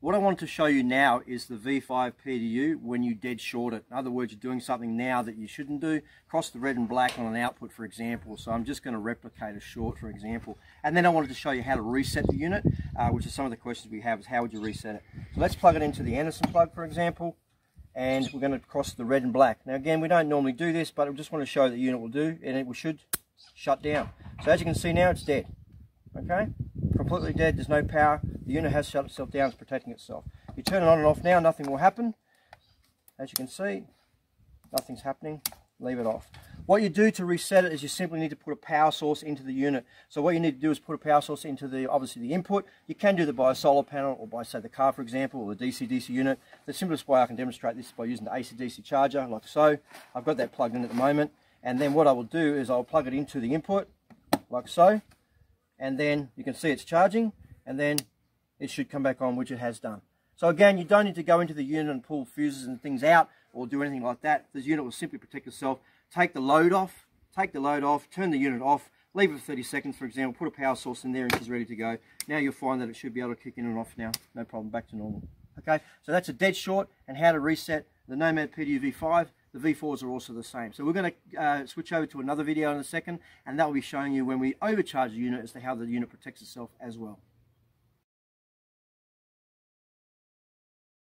What I want to show you now is the V5 PDU when you dead short it. In other words, you're doing something now that you shouldn't do. Cross the red and black on an output, for example. So I'm just going to replicate a short, for example. And then I wanted to show you how to reset the unit, uh, which is some of the questions we have is how would you reset it. So let's plug it into the Anderson plug, for example. And we're going to cross the red and black. Now again, we don't normally do this, but I just want to show the unit will do, and it should shut down. So as you can see now, it's dead. Okay? Completely dead, there's no power. The unit has shut itself down, it's protecting itself. You turn it on and off now, nothing will happen. As you can see, nothing's happening. Leave it off. What you do to reset it is you simply need to put a power source into the unit. So what you need to do is put a power source into the, obviously the input. You can do that by a solar panel or by say the car for example, or the DC-DC unit. The simplest way I can demonstrate this is by using the AC-DC charger like so. I've got that plugged in at the moment. And then what I will do is I'll plug it into the input like so. And then you can see it's charging and then it should come back on, which it has done. So again, you don't need to go into the unit and pull fuses and things out or do anything like that. This unit will simply protect itself. Take the load off, take the load off, turn the unit off, leave it for 30 seconds, for example, put a power source in there and she's ready to go. Now you'll find that it should be able to kick in and off now. No problem, back to normal. Okay, so that's a dead short and how to reset the Nomad PDU V5. The V4s are also the same. So we're going to uh, switch over to another video in a second and that will be showing you when we overcharge the unit as to how the unit protects itself as well.